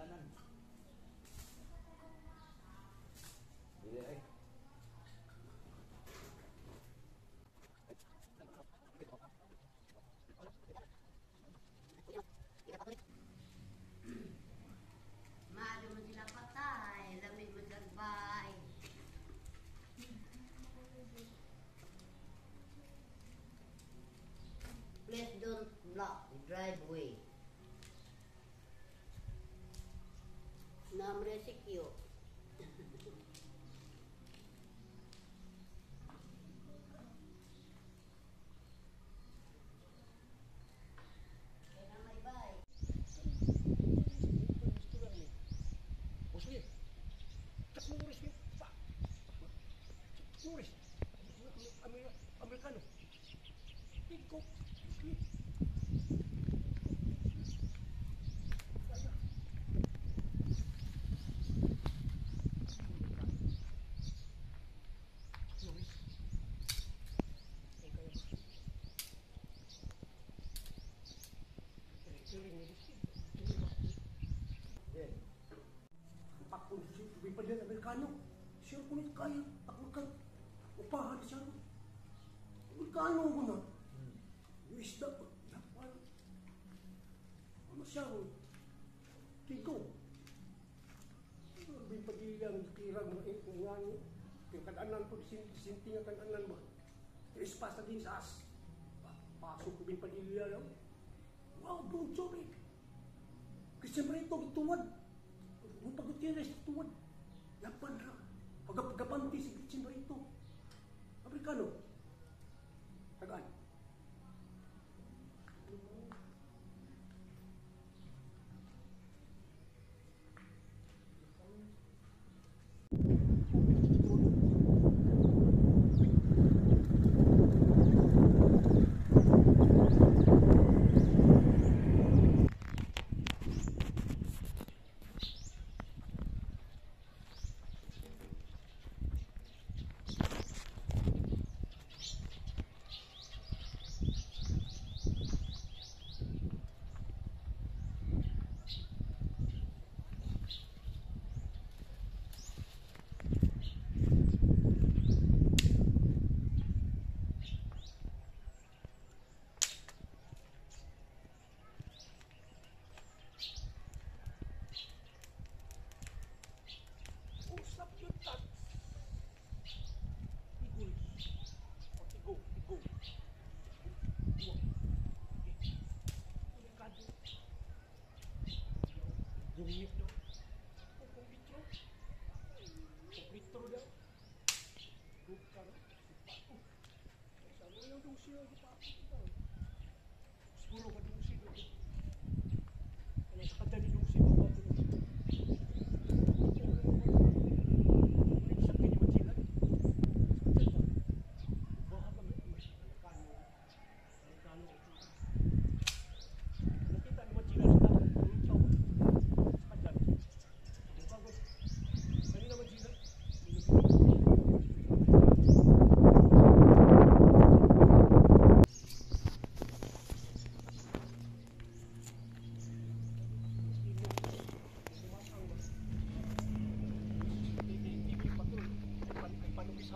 Daanan. Dili ay. Maalo mo sila patay, lamig mo sila bay. Please don't block the driveway. Morris. Turing mo. Then, Ako si may pa din Amerikano. Siya ko nito. Ako kan upahan siya. Amerikano ko na. hmm. Yung isda ko. Yapan. Ano siya? Tigo. May pagilang kirang mo eh kung nga nyo. Yung kananan ko, sinti nga kananan mo. Yung espasa din sa as. Pa- Pasok ko bin pagilya lang. Wow, bro, Joey. Kasi siyempre ito, ituwad. Kung pagkutiyas, ituwad. Yapan ra. Pagkapanti si siyempre ito. Amerikano. Tagaan. Siguro ka. Kaya sa kadali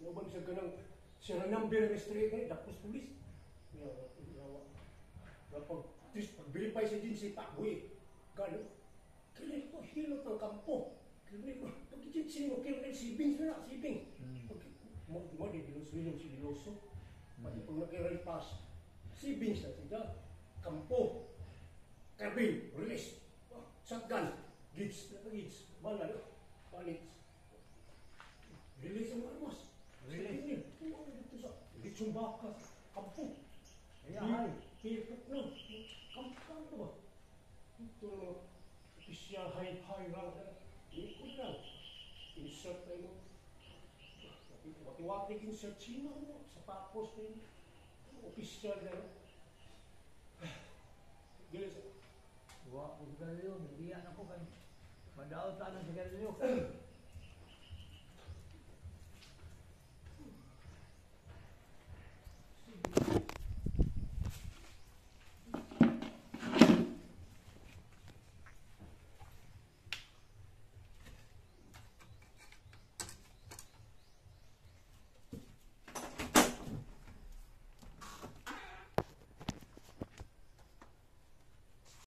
Naban siya ganang, siya na number ng street eh, dapos pulis. Yawa, yawa. Kapag, tis, pag-verify sa din si Pakboy, gano'n, kailan ito, hilot ng kampo. Kailan ito, pag-itin sino, kailan sibing sila, sibing. Hmm. Pag, mo, mo, di Dilos, William si Diloso. Pati pag nag-ray pass, sibing sa siya, kampo, karbil, release, oh, shotgun, gigs, gigs, bala, no? panits. Release tillbaka. Kom fort! Ja, hej! Till Kom, kom, kom hai Då visste jag hej, hej, vad är det? Det är kul att höra. Det är Jag vet inte vad du har tänkt Så bara posta in. Och visste jag det. Det är